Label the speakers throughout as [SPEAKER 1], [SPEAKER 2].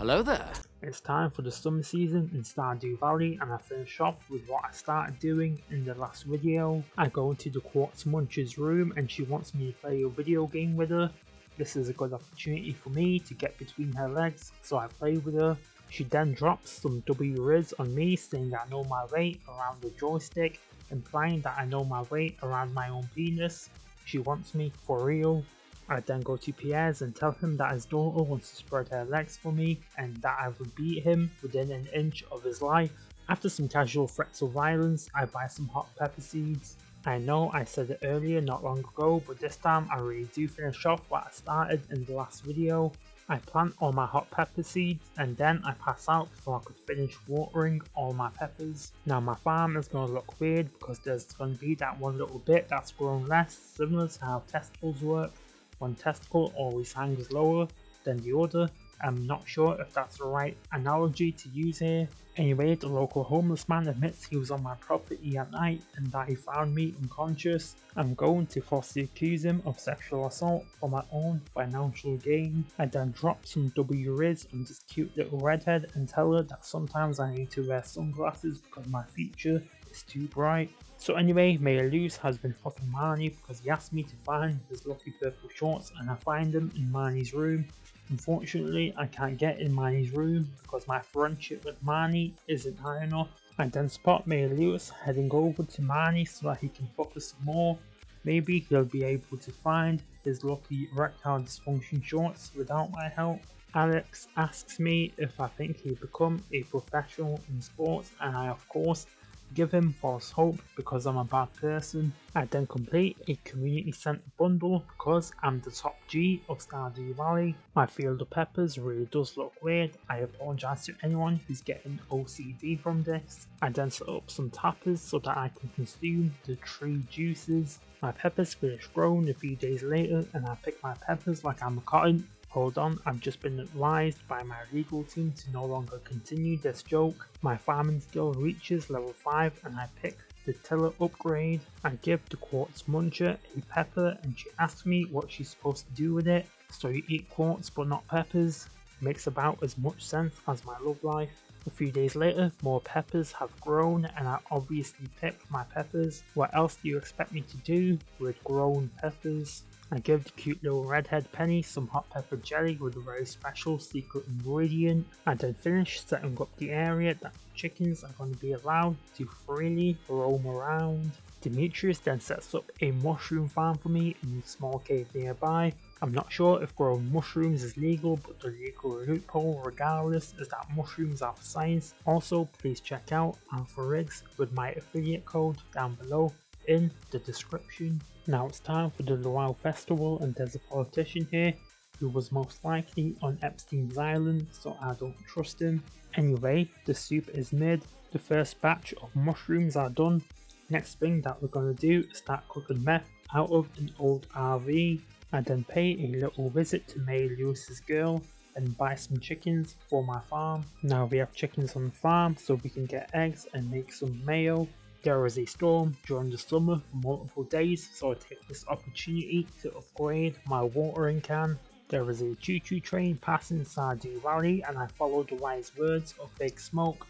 [SPEAKER 1] Hello there.
[SPEAKER 2] It's time for the summer season in Stardew Valley and I finish off with what I started doing in the last video. I go into the Quartz Muncher's room and she wants me to play a video game with her. This is a good opportunity for me to get between her legs so I play with her. She then drops some W-Riz on me saying that I know my weight around the joystick, implying that I know my weight around my own penis. She wants me for real. I then go to Pierre's and tell him that his daughter wants to spread her legs for me and that I will beat him within an inch of his life. After some casual threats of violence, I buy some hot pepper seeds. I know I said it earlier not long ago, but this time I really do finish off what I started in the last video. I plant all my hot pepper seeds and then I pass out before I could finish watering all my peppers. Now my farm is going to look weird because there's going to be that one little bit that's grown less, similar to how testicles work one testicle always hangs lower than the other. I'm not sure if that's the right analogy to use here. Anyway, the local homeless man admits he was on my property at night and that he found me unconscious. I'm going to falsely accuse him of sexual assault for my own financial gain. I then drop some W-Riz on this cute little redhead and tell her that sometimes I need to wear sunglasses because my future is too bright. So anyway, Mayor Lewis has been fucking Marnie because he asked me to find his lucky purple shorts and I find them in Marnie's room. Unfortunately, I can't get in Marnie's room because my friendship with Marnie isn't high enough. I then spot Mayor Lewis heading over to Marnie so that he can focus some more. Maybe he'll be able to find his lucky erectile dysfunction shorts without my help. Alex asks me if I think he'll become a professional in sports and I of course give him false hope because I'm a bad person. I then complete a community center bundle because I'm the top G of Stardew Valley. My field of peppers really does look weird. I apologize to anyone who's getting OCD from this. I then set up some tappers so that I can consume the tree juices. My peppers finish growing a few days later and I pick my peppers like I'm a cotton Hold on, I've just been advised by my legal team to no longer continue this joke. My farming skill reaches level 5 and I pick the tiller upgrade. I give the quartz muncher a pepper and she asks me what she's supposed to do with it. So you eat quartz but not peppers. Makes about as much sense as my love life. A few days later, more peppers have grown and I obviously pick my peppers. What else do you expect me to do with grown peppers? I give the cute little redhead Penny some hot pepper jelly with a very special secret ingredient. I then finish setting up the area that the chickens are going to be allowed to freely roam around. Demetrius then sets up a mushroom farm for me in a small cave nearby. I'm not sure if growing mushrooms is legal, but the legal loophole regardless is that mushrooms are for science. Also, please check out Alpha Rigs with my affiliate code down below in the description. Now it's time for the Luau Festival and there's a politician here who was most likely on Epstein's island so I don't trust him. Anyway, the soup is made, the first batch of mushrooms are done. Next thing that we're gonna do is start cooking meth out of an old RV. I then pay a little visit to May Lewis's girl and buy some chickens for my farm. Now we have chickens on the farm so we can get eggs and make some mayo. There is a storm during the summer for multiple days, so I take this opportunity to upgrade my watering can. There is a choo-choo train passing Stardew Valley and I follow the wise words of Big Smoke.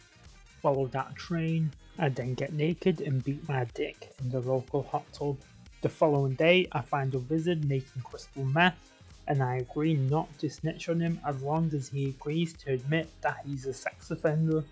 [SPEAKER 2] Follow that train, and then get naked and beat my dick in the local hot tub. The following day I find a wizard making crystal meth and I agree not to snitch on him as long as he agrees to admit that he's a sex offender.